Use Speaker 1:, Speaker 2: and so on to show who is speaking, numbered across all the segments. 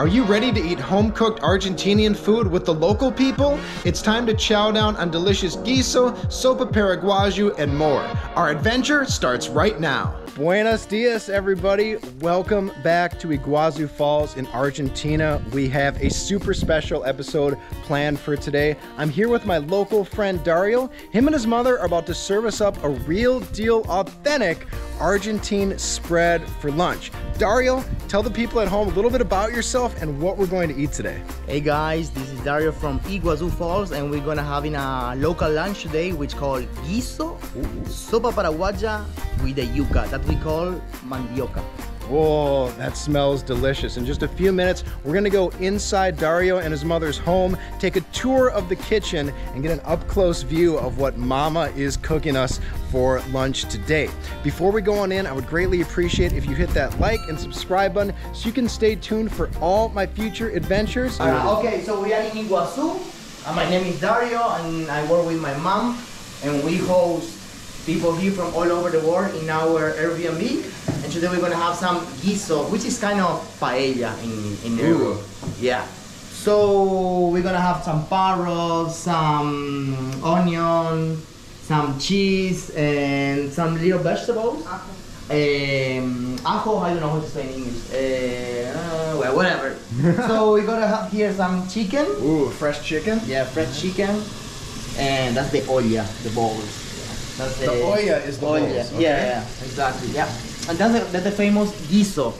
Speaker 1: Are you ready to eat home cooked Argentinian food with the local people? It's time to chow down on delicious guiso, sopa paraguayo, and more. Our adventure starts right now. Buenos dias, everybody. Welcome back to Iguazu Falls in Argentina. We have a super special episode planned for today. I'm here with my local friend Dario. Him and his mother are about to serve us up a real deal, authentic Argentine spread for lunch. Dario, tell the people at home a little bit about yourself and what we're going to eat today.
Speaker 2: Hey guys, this is Dario from Iguazu Falls and we're gonna having a local lunch today which called guiso, sopa paraguaya with the yuca we call mandioca.
Speaker 1: Whoa, that smells delicious. In just a few minutes, we're gonna go inside Dario and his mother's home, take a tour of the kitchen, and get an up close view of what Mama is cooking us for lunch today. Before we go on in, I would greatly appreciate if you hit that like and subscribe button so you can stay tuned for all my future adventures.
Speaker 2: Uh, okay, so we are in Iguazu. Uh, my name is Dario and I work with my mom and we host people here from all over the world in our Airbnb. And today we're gonna have some guiso, which is kind of paella in, in Peru. Yeah. So we're gonna have some parrots, some onion, some cheese, and some little vegetables. Um, ajo, I don't know how to say in English. Uh, well, whatever. so we're gonna have here some chicken.
Speaker 1: Ooh, fresh chicken?
Speaker 2: Yeah, fresh chicken. And that's the olla, the balls. That's
Speaker 1: The olla is the
Speaker 2: olla.
Speaker 1: balls, okay.
Speaker 2: Yeah, yeah, exactly. Yeah. And that's the, that's the famous guiso.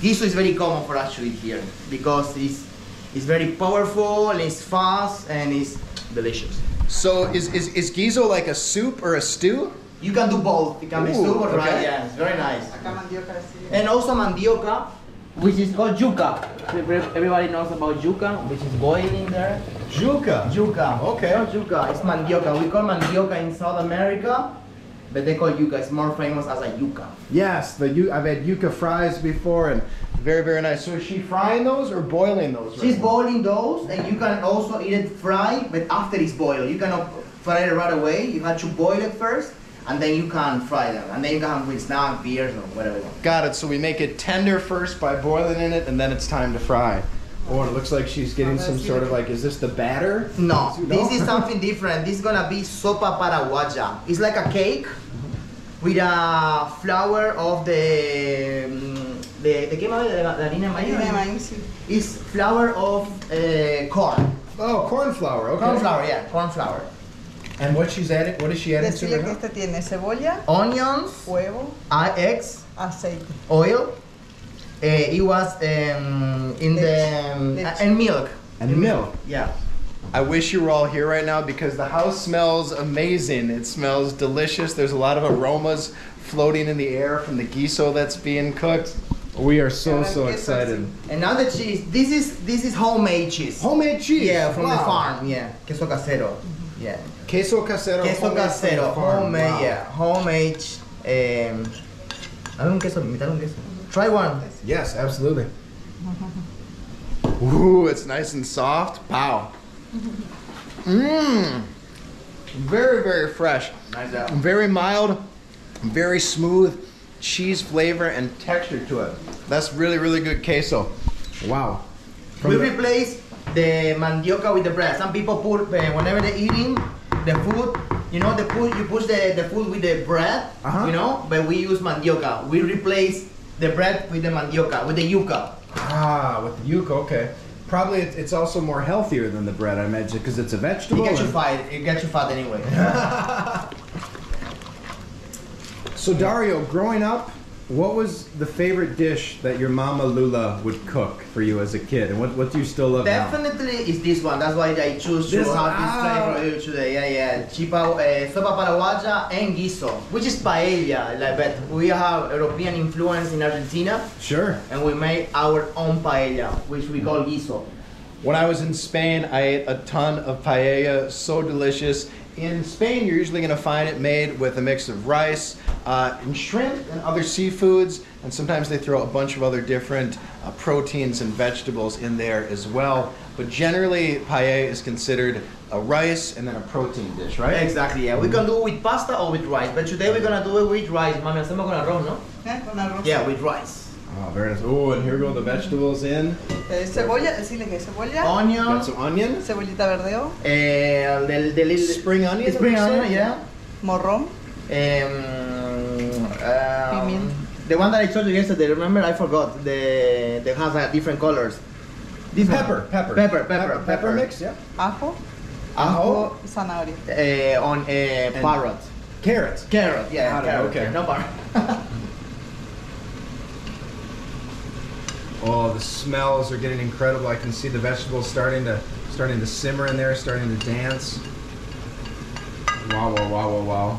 Speaker 2: Guiso is very common for us to eat here because it's, it's very powerful, it's fast, and it's delicious.
Speaker 1: So is, is, is guiso like a soup or a stew?
Speaker 2: You can do both. It can be
Speaker 1: Ooh,
Speaker 2: soup or
Speaker 1: okay.
Speaker 2: rice. Yeah, it's very nice. And also mandioca, which is called yuca. Everybody knows about yuca, which is boiling there.
Speaker 1: Yuca?
Speaker 2: Yuca.
Speaker 1: Okay.
Speaker 2: Not yuca, it's mandioca. We call mandioca in South America, but they call yuca. It's more famous as a yuca.
Speaker 1: Yes, the you I've had yuca fries before and very very nice. So is she frying those or boiling those? right
Speaker 2: She's
Speaker 1: now?
Speaker 2: boiling those, and you can also eat it fried, but after it's boiled. You cannot fry it right away. You have to boil it first, and then you can fry them. And then you can have with snack, beers, or whatever you want.
Speaker 1: Got it. So we make it tender first by boiling in it, and then it's time to fry. Oh, it looks like she's getting some sort of like, is this the batter?
Speaker 2: No,
Speaker 1: No?
Speaker 2: this is something different. This is gonna be sopa paraguaya. It's like a cake with a flour of the mm, the the, ¿qué más? de la, la harina de maíz. It's flour of uh, corn.
Speaker 1: Oh, corn flour. Okay.
Speaker 2: Corn flour, yeah, corn flour.
Speaker 1: And what she's adding? What is she adding to
Speaker 3: Decía
Speaker 1: it?
Speaker 3: que este tiene cebolla,
Speaker 2: Onions,
Speaker 3: huevo,
Speaker 2: uh, eggs,
Speaker 3: aceite.
Speaker 2: oil. Uh, it was um, in the um,
Speaker 3: Leche.
Speaker 2: and milk.
Speaker 1: And milk.
Speaker 2: Yeah.
Speaker 1: I wish you were all here right now because the house smells amazing. It smells delicious. There's a lot of aromas floating in the air from the guiso that's being cooked. We are so so excited.
Speaker 2: And now the cheese. This is this is homemade cheese.
Speaker 1: Homemade cheese.
Speaker 2: Yeah, from the
Speaker 1: Wow.
Speaker 2: farm. Yeah, queso casero. Yeah,
Speaker 1: Queso casero.
Speaker 2: queso
Speaker 1: homemade
Speaker 2: casero, homemade.
Speaker 1: Wow.
Speaker 2: Yeah, homemade. Um, un queso, imitar un queso. Try one.
Speaker 1: Yes, absolutely. Ooh, it's nice and soft. Wow. Mmm. Very, very fresh.
Speaker 2: Nice out.
Speaker 1: Very mild, very smooth cheese flavor and texture to it. That's really, really good queso. Wow. From
Speaker 2: we replace the mandioca with the bread. Some people put uh, whenever they're eating the food. You know, the food you push the, the food with the bread.
Speaker 1: Uh-huh.
Speaker 2: You know, but we use mandioca. We replace the bread with the mandioca, with the yuca.
Speaker 1: Ah, with the yuca, okay. Probably it- it's also more healthier than the bread, I imagine, because it's a vegetable.
Speaker 2: It gets you
Speaker 1: and-
Speaker 2: fat. It gets you fat anyway.
Speaker 1: So Dario, growing up, what was the favorite dish that your mama Lula would cook for you as a kid, and what, what do you still love now?
Speaker 2: Definitely is this one. That's why I choose to
Speaker 1: This-
Speaker 2: have
Speaker 1: ah.
Speaker 2: this flavor here today. Yeah, yeah. Chipa, uh, sopa paraguaya and guiso, which is paella. Like, but we have European influence in Argentina,
Speaker 1: Sure.
Speaker 2: and we make our own paella, which we call guiso.
Speaker 1: When I was in Spain, I ate a ton of paella, so delicious. In Spain, you're usually going to find it made with a mix of rice uh, and shrimp and other seafoods, and sometimes they throw a bunch of other different uh, proteins and vegetables in there as well. But generally, paella is considered a rice and then a protein dish, right?
Speaker 2: Exactly, yeah. We can do it with pasta or with rice, but today we're gonna do it with rice. Mami, hacemos con arroz, no?
Speaker 3: ¿eh? Con arroz.
Speaker 2: Yeah, with rice.
Speaker 1: Oh, very nice. Oh, and here go the vegetables in.
Speaker 3: Eh, cebolla, decirle que cebolla,
Speaker 2: Onion.
Speaker 1: Got some onion.
Speaker 3: cebollita verdeo,
Speaker 2: Eh, the, the little
Speaker 1: Spring onion,
Speaker 2: Spring
Speaker 1: that
Speaker 2: onion,
Speaker 1: said?
Speaker 2: yeah.
Speaker 3: morrón,
Speaker 2: Um, um, the one that I told you yesterday, remember? I forgot. The that has uh, different colors. This one.
Speaker 1: Pepper, pepper.
Speaker 2: Pepper, pepper,
Speaker 1: Pepper mix, yeah.
Speaker 3: ajo,
Speaker 2: Ajo.
Speaker 3: y zanahoria.
Speaker 2: Uh, on uh, parrot.
Speaker 1: Carrots.
Speaker 2: Carrot, yeah,
Speaker 1: Got it,
Speaker 2: carrot.
Speaker 1: okay.
Speaker 2: No parrot.
Speaker 1: Oh, the smells are getting incredible. I can see the vegetables starting to starting to simmer in there, starting to dance. Wow, wow, wow, wow, wow.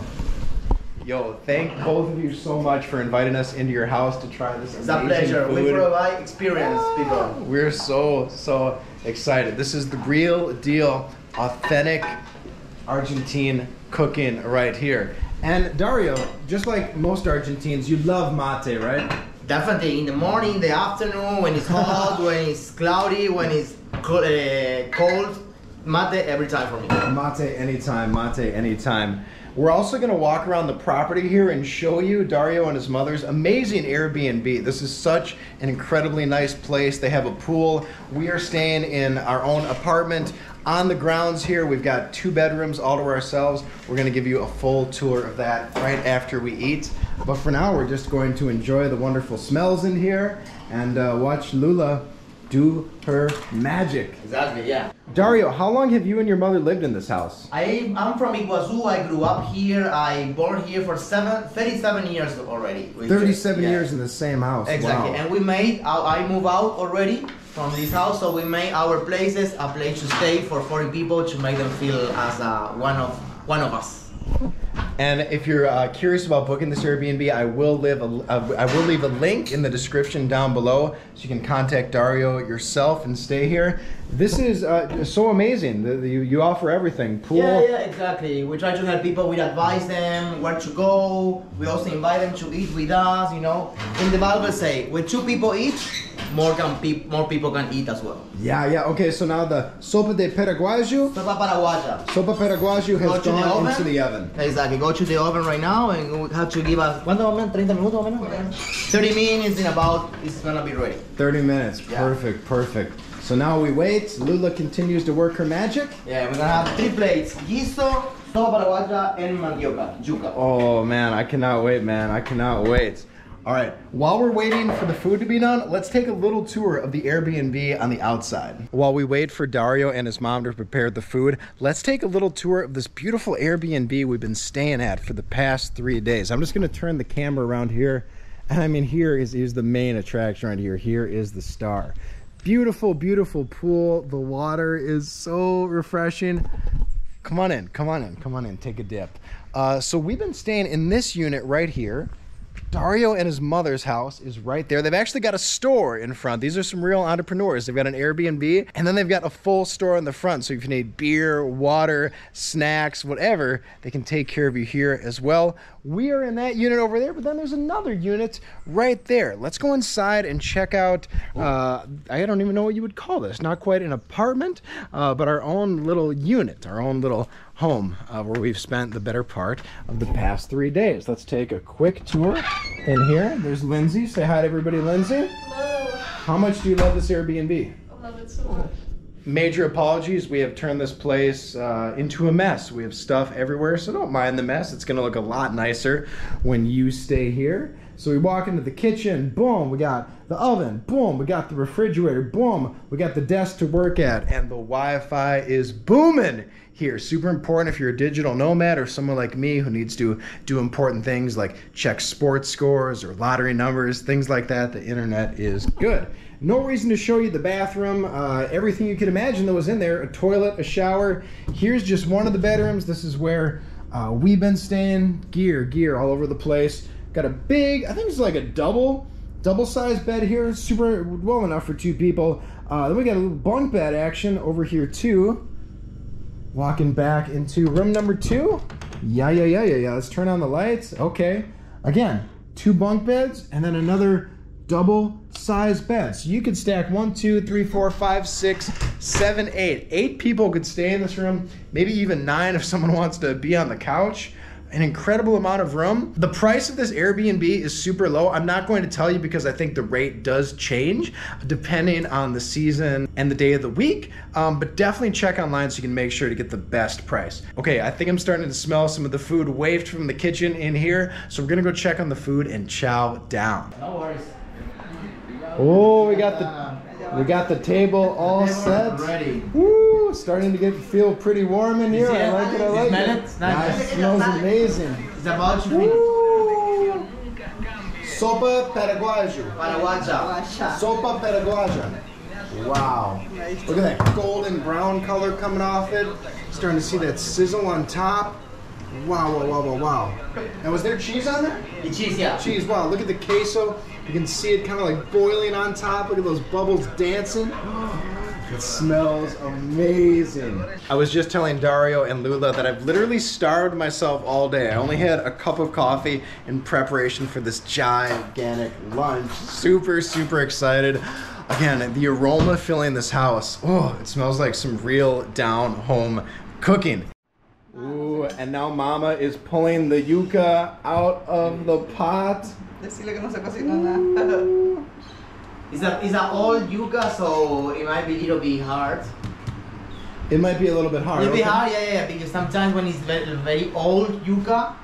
Speaker 1: Yo, thank both of you so much for inviting us into your house to try this
Speaker 2: it's a
Speaker 1: amazing
Speaker 2: pleasure. We provide experience, ah, people.
Speaker 1: We're so so excited. This is the real deal, authentic Argentine cooking right here. And Dario, just like most Argentines, you love mate, right?
Speaker 2: Definitely in the morning, the afternoon, when it's hot, when it's cloudy, when it's co- uh, cold, mate every time for me.
Speaker 1: Mate anytime, mate anytime. We're also going to walk around the property here and show you Dario and his mother's amazing Airbnb. This is such an incredibly nice place. They have a pool. We are staying in our own apartment on the grounds here. We've got two bedrooms all to ourselves. We're going to give you a full tour of that right after we eat. But for now, we're just going to enjoy the wonderful smells in here and uh, watch Lula do her magic.
Speaker 2: Exactly, yeah.
Speaker 1: Dario, how long have you and your mother lived in this house?
Speaker 2: I, I'm from Iguazu. I grew up here. I born here for seven, 37 years already. which is-
Speaker 1: 37
Speaker 2: yeah.
Speaker 1: years in the same house.
Speaker 2: Exactly.
Speaker 1: Wow.
Speaker 2: And we made, I move out already from this house, so we made our places a place to stay for 40 people to make them feel as uh, one of one of us.
Speaker 1: And if you're uh, curious about booking this Airbnb, I will uh, I will leave a link in the description down below, so you can contact Dario yourself and stay here. This is uh, so amazing. The, the, you, offer everything: pool.
Speaker 2: Yeah, yeah, exactly. We try to help people. We advise them where to go. We also invite them to eat with us. You know, in the Bible say, with two people each, more can pe- more people can eat as well.
Speaker 1: Yeah, yeah. Okay, so now the sopa de paraguayo,
Speaker 2: Sopa paraguaya.
Speaker 1: sopa paraguayo
Speaker 2: Go
Speaker 1: has
Speaker 2: the
Speaker 1: gone
Speaker 2: oven.
Speaker 1: into the oven.
Speaker 2: Exactly. Go to the oven right now and we have to give us ¿cuánto más 30 minutos menos? 30 minutes in about it's gonna be ready.
Speaker 1: 30 minutes.
Speaker 2: Yeah.
Speaker 1: Perfect, perfect. So now we wait. Lula continues to work her magic.
Speaker 2: Yeah, we're gonna have three plates: guiso, sopa paraguaya, and mandioca, yuca.
Speaker 1: Oh man, I cannot wait, man. I cannot wait. All right, while we're waiting for the food to be done, let's take a little tour of the Airbnb on the outside. While we wait for Dario and his mom to prepare the food, let's take a little tour of this beautiful Airbnb we've been staying at for the past three days. I'm just gonna turn the camera around here. And I mean, here is, is the main attraction right here. Here is the star. Beautiful, beautiful pool. The water is so refreshing. Come on in, come on in, come on in, take a dip. Uh, so we've been staying in this unit right here. Dario and his mother's house is right there. They've actually got a store in front. These are some real entrepreneurs. They've got an Airbnb and then they've got a full store in the front. So if you need beer, water, snacks, whatever, they can take care of you here as well. We are in that unit over there, but then there's another unit right there. Let's go inside and check out. Uh, I don't even know what you would call this. Not quite an apartment, uh, but our own little unit, our own little home uh, where we've spent the better part of the past three days. Let's take a quick tour in here. There's Lindsay. Say hi to everybody, Lindsay.
Speaker 4: Hello.
Speaker 1: How much do you love this Airbnb?
Speaker 4: I love it so much.
Speaker 1: Major apologies. We have turned this place uh, into a mess. We have stuff everywhere, so don't mind the mess. It's going to look a lot nicer when you stay here. So we walk into the kitchen, boom, we got the oven, boom, we got the refrigerator, boom, we got the desk to work at, and the Wi Fi is booming here. Super important if you're a digital nomad or someone like me who needs to do important things like check sports scores or lottery numbers, things like that. The internet is good. No reason to show you the bathroom. Uh, everything you could imagine that was in there a toilet, a shower. Here's just one of the bedrooms. This is where uh, we've been staying. Gear, gear all over the place. Got a big, I think it's like a double, double sized bed here. Super well enough for two people. Uh, then we got a little bunk bed action over here too. Walking back into room number two. Yeah, yeah, yeah, yeah, yeah. Let's turn on the lights. Okay. Again, two bunk beds and then another double size bed. So you could stack one, two, three, four, five, six, seven, eight. Eight people could stay in this room, maybe even nine if someone wants to be on the couch. An incredible amount of room. The price of this Airbnb is super low. I'm not going to tell you because I think the rate does change depending on the season and the day of the week. Um, but definitely check online so you can make sure to get the best price. Okay, I think I'm starting to smell some of the food wafted from the kitchen in here. So we're gonna go check on the food and chow down.
Speaker 2: No worries.
Speaker 1: Oh, we got the we got the table all set.
Speaker 2: ready.
Speaker 1: Woo! Starting to get feel pretty warm in here. I like it. I like it.
Speaker 2: it? It's nice.
Speaker 1: It smells amazing.
Speaker 2: It's about to finish.
Speaker 1: Woo! Sopa paraguayo.
Speaker 3: Paraguaya.
Speaker 1: Sopa paraguaya. Wow. Look at that golden brown color coming off it. Starting to see that sizzle on top. Wow, wow, wow, wow, wow. Now, was there cheese on there?
Speaker 2: The cheese, yeah.
Speaker 1: Cheese, wow. Look at the queso. You can see it kind of like boiling on top. Look at those bubbles dancing. It smells amazing. I was just telling Dario and Lula that I've literally starved myself all day. I only had a cup of coffee in preparation for this gigantic lunch. Super, super excited. Again, the aroma filling this house. Oh, it smells like some real down home cooking. Ooh, and now Mama is pulling the yuca out of the pot.
Speaker 3: Decirle que no se cocina nada.
Speaker 2: It's a it's a old yuca, so it might be a little bit hard.
Speaker 1: It might be a little bit
Speaker 2: A
Speaker 1: hard.
Speaker 2: little bit
Speaker 1: okay?
Speaker 2: hard, yeah, yeah, yeah, because sometimes when it's very, very old yuca,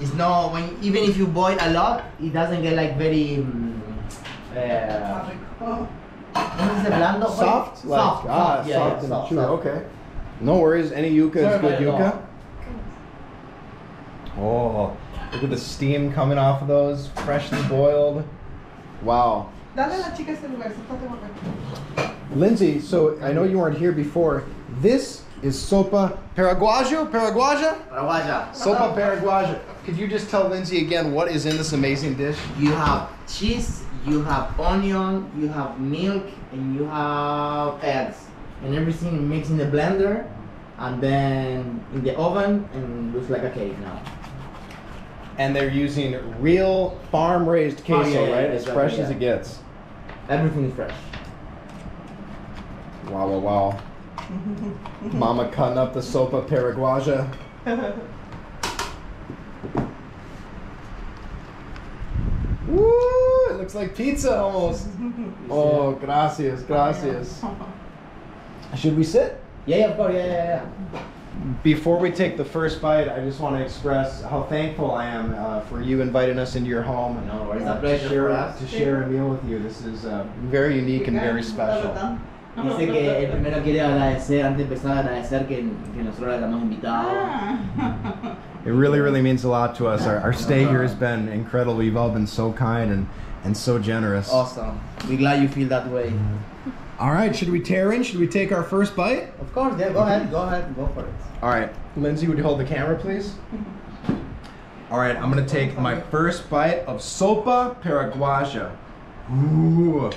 Speaker 2: it's not when even if you boil a lot, it doesn't get like very. Um, uh, ¿Cómo se dice blando?
Speaker 1: Soft? Like,
Speaker 2: soft,
Speaker 1: ah,
Speaker 2: soft, yeah,
Speaker 1: soft
Speaker 2: yeah,
Speaker 1: and
Speaker 2: soft,
Speaker 1: chewy.
Speaker 2: soft.
Speaker 1: Okay. No worries. Any yuca
Speaker 2: Sorry
Speaker 1: is good
Speaker 2: about
Speaker 1: yuca. Oh, look at the steam coming off of those, freshly boiled. Wow.
Speaker 3: Dale a la chica ese lugar, siéntate por acá.
Speaker 1: Lindsay, so I know you weren't here before. This is sopa paraguajo? Paraguaja?
Speaker 2: Paraguaya.
Speaker 1: Sopa paraguaya. Could you just tell Lindsay again what is in this amazing dish?
Speaker 2: You have cheese, you have onion, you have milk, and you have eggs, and everything mixed in the blender, and then in the oven, and looks like a cake now.
Speaker 1: And they're using real farm-raised queso,
Speaker 2: Oh, yeah, yeah,
Speaker 1: right? As
Speaker 2: exactly,
Speaker 1: fresh as it gets.
Speaker 2: Everything fresh.
Speaker 1: Wow, wow, wow. Mama cutting up the sopa paraguaya. Woo! It looks like pizza almost. Oh, gracias, oh, gracias. Should we sit?
Speaker 2: Yeah, yeah, of course, yeah, yeah, yeah.
Speaker 1: Before we take the first bite, I just want to express how thankful I am uh, for you inviting us into your home and
Speaker 2: No, it's
Speaker 1: uh,
Speaker 2: a pleasure
Speaker 1: to, share,
Speaker 2: for us.
Speaker 1: to share a meal with you. This is uh, very unique and very special.
Speaker 2: Dice que él primero quiere agradecer, antes de empezar a agradecer que, que nosotros le hayamos invitado.
Speaker 3: Ah.
Speaker 1: It really, really means a lot to us. Our, our stay here has been incredible. You've all been so kind and, and so generous.
Speaker 2: Awesome. We're glad you feel that way.
Speaker 1: All right, should we tear in? Should we take our first bite?
Speaker 2: Of course, yeah, go ahead, go ahead, go for it.
Speaker 1: All right, Lindsay, would you hold the camera, please? All right, I'm gonna take my first bite of sopa paraguaya. Ooh,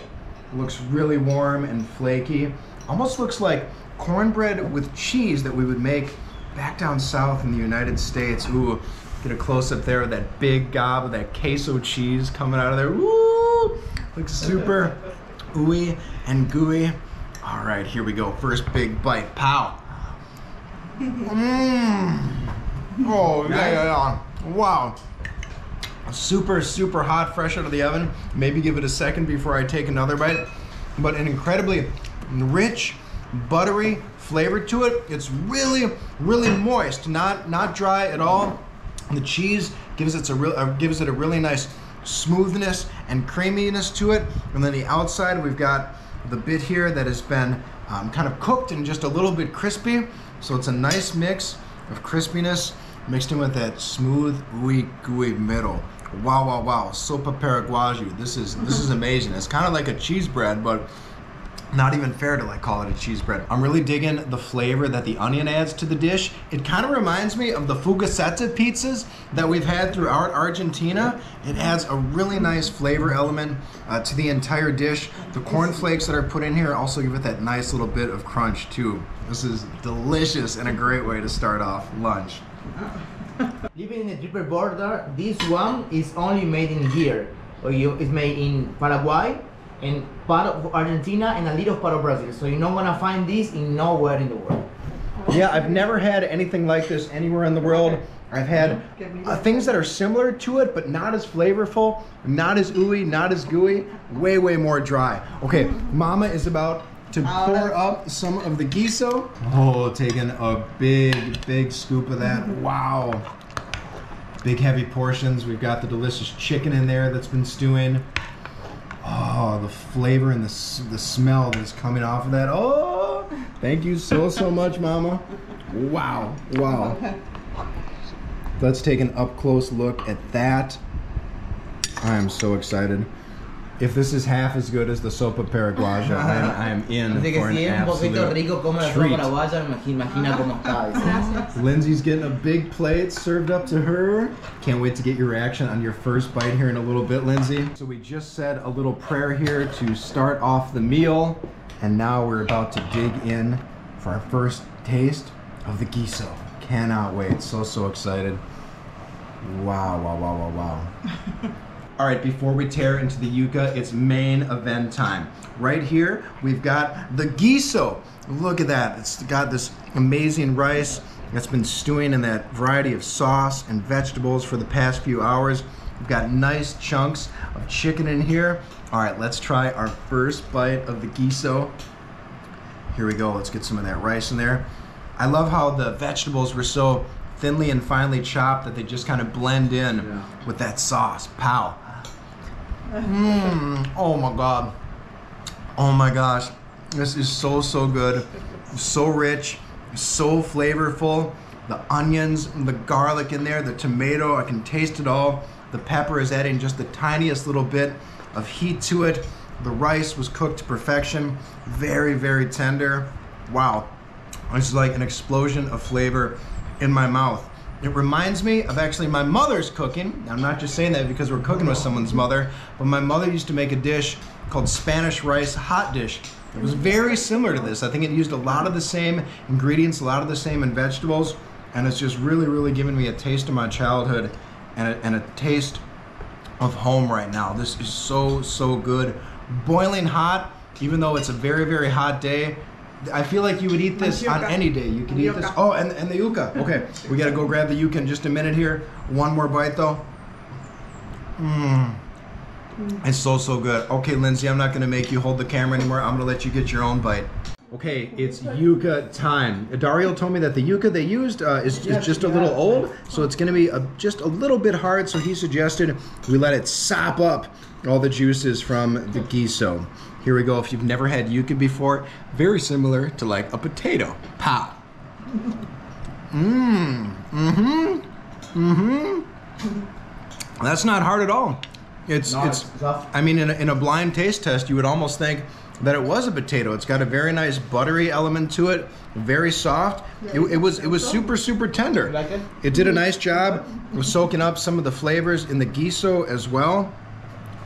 Speaker 1: looks really warm and flaky. Almost looks like cornbread with cheese that we would make back down south in the United States. Ooh, get a close up there of that big gob of that queso cheese coming out of there. Ooh, looks super ooey and gooey. All right, here we go. First big bite. Pow. Mmm. Oh, yeah, yeah, yeah. Wow. Super, super hot, fresh out of the oven. Maybe give it a second before I take another bite. But an incredibly rich, buttery flavor to it. It's really, really moist, not not dry at all. The cheese gives it a real uh, gives it a really nice smoothness and creaminess to it. And then the outside, we've got the bit here that has been um, kind of cooked and just a little bit crispy. So it's a nice mix of crispiness mixed in with that smooth, ooey gooey middle. Wow, wow, wow! Sopa paraguajo. This is this is amazing. It's kind of like a cheese bread, but not even fair to like call it a cheese bread. I'm really digging the flavor that the onion adds to the dish. It kind of reminds me of the fugazzeta pizzas that we've had throughout Argentina. It adds a really nice flavor element uh, to the entire dish. The corn flakes that are put in here also give it that nice little bit of crunch too. This is delicious and a great way to start off lunch.
Speaker 2: Living in the triple border, this one is only made in here. Or you, it's made in Paraguay, and part of Argentina, and a little part of Brazil. So you're not gonna find this in nowhere in the world.
Speaker 1: Yeah, I've never had anything like this anywhere in the world. I've had uh, things that are similar to it, but not as flavorful, not as ooey, not as gooey, way, way more dry. Okay, Mama is about to pour up some of the guiso. Oh, taking a big, big scoop of that. Wow. Big, heavy portions. We've got the delicious chicken in there that's been stewing. Oh, the flavor and the, the smell that's coming off of that. Oh, thank you so, so much, Mama. Wow, wow. Let's take an up close look at that. I am so excited. If this is half as good as the sopa paraguaya, I am, I am in
Speaker 2: Así que
Speaker 1: for an
Speaker 2: si es un poquito
Speaker 1: absolute
Speaker 2: rico como la sopa
Speaker 1: treat.
Speaker 2: paraguaya, imagina, imagina cómo está. dice.
Speaker 1: Lindsay's getting a big plate served up to her. Can't wait to get your reaction on your first bite here in a little bit, Lindsay. So we just said a little prayer here to start off the meal, and now we're about to dig in for our first taste of the guiso. Cannot wait. So so excited. Wow, wow, wow, wow, wow. All right, before we tear into the yuca, it's main event time. Right here, we've got the guiso. Look at that. It's got this amazing rice that's been stewing in that variety of sauce and vegetables for the past few hours. We've got nice chunks of chicken in here. All right, let's try our first bite of the guiso. Here we go. Let's get some of that rice in there. I love how the vegetables were so thinly and finely chopped that they just kind of blend in with that sauce. Pow. Mmm. Oh my god. Oh my gosh. This is so so good. So rich, so flavorful. The onions, the garlic in there, the tomato, I can taste it all. The pepper is adding just the tiniest little bit of heat to it. The rice was cooked to perfection. Very, very tender. Wow. It's like an explosion of flavor in my mouth. It reminds me of actually my mother's cooking. I'm not just saying that because we're cooking with someone's mother, but my mother used to make a dish called Spanish rice hot dish. It was very similar to this. I think it used a lot of the same ingredients, a lot of the same in vegetables, and it's just really, really giving me a taste of my childhood and a, and a taste of home right now. This is so, so good. Boiling hot, even though it's a very, very hot day. I feel like you would eat this on any day. You could eat this. Oh, and, and the yuca. Okay, we gotta go grab the yuca in just a minute here. One more bite though. Mmm. It's so, so good. Okay, Lindsay, I'm not gonna make you hold the camera anymore. I'm gonna let you get your own bite. Okay, it's yuca time. Dario told me that the yuca they used uh, is, is just a little old, so it's going to be a, just a little bit hard. So he suggested we let it sop up all the juices from the guiso. Here we go. If you've never had yuca before, very similar to like a potato. Pow. Mmm. Mm-hmm. Mm-hmm. That's not hard at all. It's
Speaker 2: No,
Speaker 1: it's.
Speaker 2: soft.
Speaker 1: I mean, in a, in a blind taste test, you would almost think that it was a potato. It's got a very nice buttery element to it, very soft. It, it was it was super super tender.
Speaker 2: Like it?
Speaker 1: It did a nice job of soaking up some of the flavors in the guiso as well.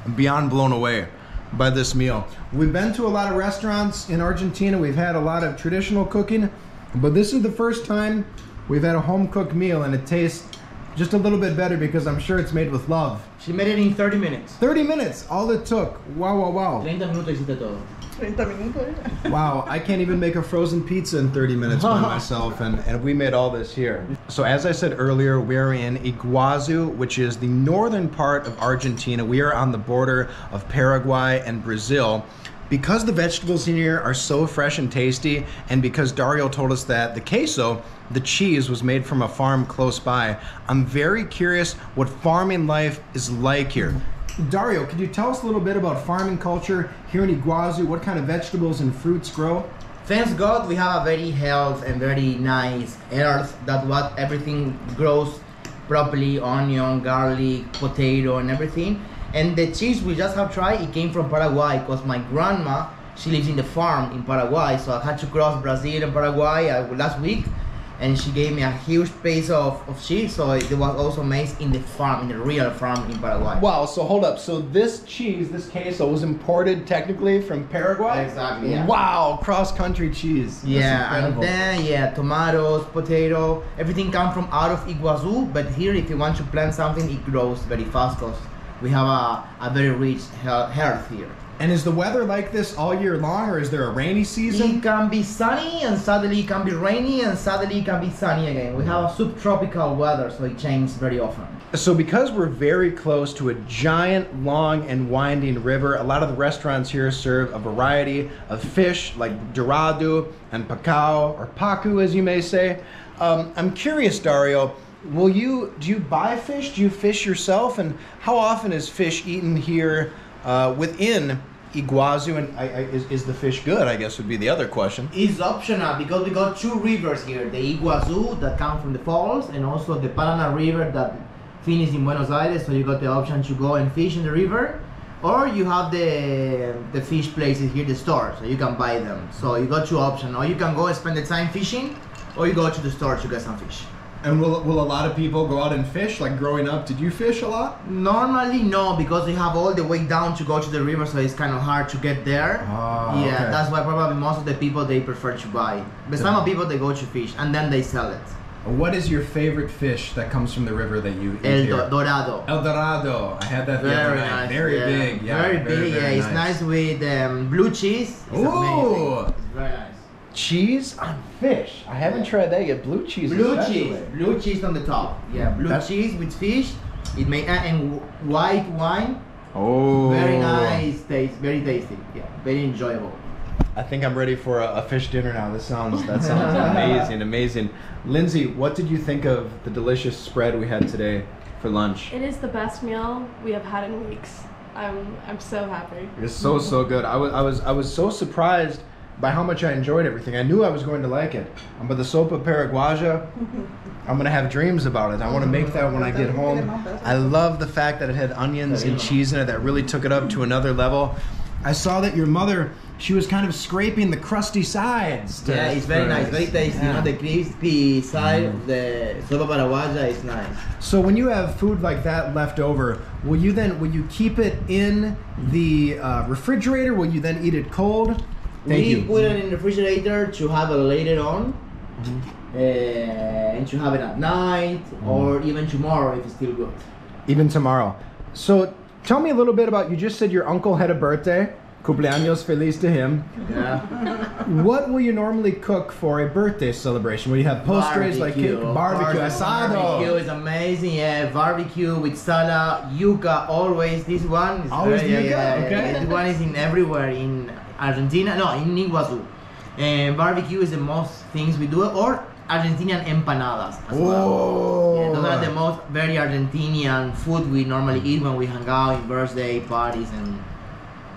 Speaker 1: I'm beyond blown away by this meal. We've been to a lot of restaurants in Argentina. We've had a lot of traditional cooking, but this is the first time we've had a home cooked meal, and it tastes just a little bit better because I'm sure it's made with love.
Speaker 2: She made it in 30 minutes.
Speaker 1: 30 minutes, all it took. Wow, wow, wow.
Speaker 2: 30 minutos hiciste todo.
Speaker 3: 30 minutos. ¿eh?
Speaker 1: Wow, I can't even make a frozen pizza in 30 minutes by myself, and, and we made all this here. So, as I said earlier, we're in Iguazu, which is the northern part of Argentina. We are on the border of Paraguay and Brazil. Because the vegetables in here are so fresh and tasty, and because Dario told us that the queso, the cheese, was made from a farm close by, I'm very curious what farming life is like here. Dario, could you tell us a little bit about farming culture here in Iguazu? What kind of vegetables and fruits grow?
Speaker 2: Thanks God, we have a very health and very nice earth that what everything grows properly, onion, garlic, potato, and everything. And the cheese we just have tried, it came from Paraguay because my grandma, she lives in the farm in Paraguay, so I had to cross Brazil and Paraguay uh, last week, and she gave me a huge piece of, of cheese, so it was also made in the farm, in the real farm in Paraguay.
Speaker 1: Wow, so hold up. So this cheese, this queso, was imported technically from Paraguay?
Speaker 2: Exactly, yeah.
Speaker 1: Wow, cross country cheese.
Speaker 2: Yeah, and then yeah, tomatoes, potato, everything come from out of Iguazu. But here, if you want to plant something, it grows very fast because we have a, a very rich he- earth here.
Speaker 1: And is the weather like this all year long, or is there a rainy season?
Speaker 2: It can be sunny and suddenly it can be rainy and suddenly it can be sunny again. We have a subtropical weather, so it changes very often.
Speaker 1: So, because we're very close to a giant, long, and winding river, a lot of the restaurants here serve a variety of fish like dorado and pacao, or pacu as you may say. Um, I'm curious, Dario, will you do you buy fish? Do you fish yourself? And how often is fish eaten here uh, within Iguazu? And I, I, is, is the fish good? I guess would be the other question.
Speaker 2: It's optional because we got two rivers here the Iguazu that come from the falls and also the Paraná River that finishes in Buenos Aires. So you got the option to go and fish in the river. Or you have the the fish places here, the store, so you can buy them. So you got two options. Or you can go and spend the time fishing, or you go to the store to get some fish.
Speaker 1: And will, will a lot of people go out and fish? Like growing up, did you fish a lot?
Speaker 2: Normally no, because you have all the way down to go to the river, so it's kind of hard to get there.
Speaker 1: Ah,
Speaker 2: yeah,
Speaker 1: okay.
Speaker 2: that's why probably most of the people they prefer to buy. But some of people they go to fish and then they sell it.
Speaker 1: What is your favorite fish that comes from the river that you eat
Speaker 2: El
Speaker 1: here?
Speaker 2: do- dorado.
Speaker 1: El Dorado. I had that the other
Speaker 2: Very nice.
Speaker 1: Very
Speaker 2: yeah.
Speaker 1: big. Yeah.
Speaker 2: Very, big.
Speaker 1: very
Speaker 2: yeah, it's nice with um, blue cheese. It's
Speaker 1: Ooh.
Speaker 2: amazing. It's very nice.
Speaker 1: Cheese on fish. I haven't tried that yet. Blue cheese.
Speaker 2: Blue
Speaker 1: especially.
Speaker 2: cheese. Blue cheese on the top. Yeah, blue
Speaker 1: That's-
Speaker 2: cheese with fish. It may uh, and white wine.
Speaker 1: Oh.
Speaker 2: Very nice taste. Very tasty. Yeah, very enjoyable.
Speaker 1: I think I'm ready for a, a fish dinner now. This sounds that sounds amazing, amazing. Lindsay, what did you think of the delicious spread we had today for lunch?
Speaker 4: It is the best meal we have had in weeks. I'm I'm so happy.
Speaker 1: It's so so good. I was I was I was so surprised by how much I enjoyed everything. I knew I was going to like it. Um, But the sopa paraguaya, I'm gonna have dreams about it. I want to make that when I get home. I love the fact that it had onions and cheese in it. That really took it up to another level. I saw that your mother, she was kind of scraping the crusty sides. to-
Speaker 2: Yeah, it's very nice. Very tasty. You know, the crispy side of the sopa paraguaya is nice.
Speaker 1: So when you have food like that left over, will you then will you keep it in the uh, refrigerator? Will you then eat it cold? Thank
Speaker 2: we
Speaker 1: you.
Speaker 2: put it in the refrigerator to have it later on, uh, and to have it at night or even tomorrow if it's still good.
Speaker 1: Even tomorrow. So tell me a little bit about. You just said your uncle had a birthday. Cumpleaños feliz to him.
Speaker 2: Yeah.
Speaker 1: What will you normally cook for a birthday celebration? Will you have postres like cake, barbecue, asado?
Speaker 2: Barbecue is amazing. Yeah, barbecue with salad, yuca. Always this one. Is
Speaker 1: Always
Speaker 2: very-
Speaker 1: yuca,
Speaker 2: yeah, yeah,
Speaker 1: okay.
Speaker 2: This one is in everywhere in Argentina. No, in Iguazu. And eh, barbecue is the most things we do, or Argentinian empanadas as well.
Speaker 1: Oh.
Speaker 2: Yeah, those are the most very Argentinian food we normally eat when we hang out in birthday parties and.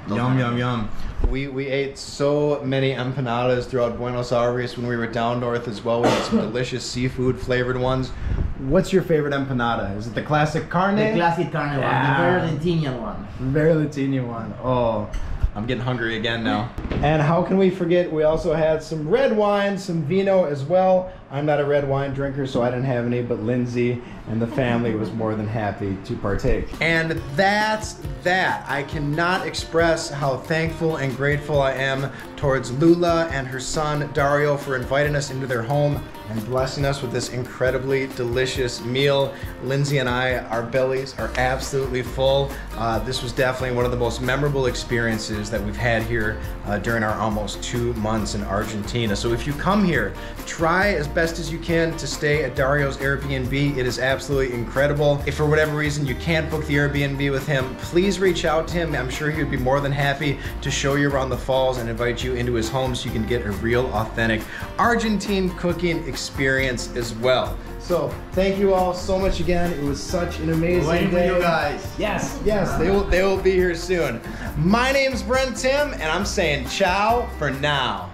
Speaker 2: Those
Speaker 1: Yum yum yum. We we ate so many empanadas throughout Buenos Aires when we were down north as well. We had some delicious seafood flavored ones. What's your favorite empanada? Is it the classic carne?
Speaker 2: The classic carne one, the very Argentinian one.
Speaker 1: Very Latino one. Oh, I'm getting hungry again now. And how can we forget? We also had some red wine, some vino as well. I'm not a red wine drinker, so I didn't have any, but Lindsay and the family was more than happy to partake. And that's that. I cannot express how thankful and grateful I am towards Lula and her son Dario for inviting us into their home and blessing us with this incredibly delicious meal. Lindsay and I, our bellies are absolutely full. Uh, this was definitely one of the most memorable experiences that we've had here uh, during our almost two months in Argentina. So if you come here, try as best as you can to stay at Dario's Airbnb. It is absolutely incredible. If for whatever reason you can't book the Airbnb with him, please reach out to him. I'm sure he would be more than happy to show you around the falls and invite you into his home so you can get a real authentic Argentine cooking experience as well. So thank you all so much again. It was such an amazing
Speaker 2: Waiting for
Speaker 1: day.
Speaker 2: you guys.
Speaker 1: Yes, yes, they will they will be here soon. My name's Brent Timm, and I'm saying ciao for now.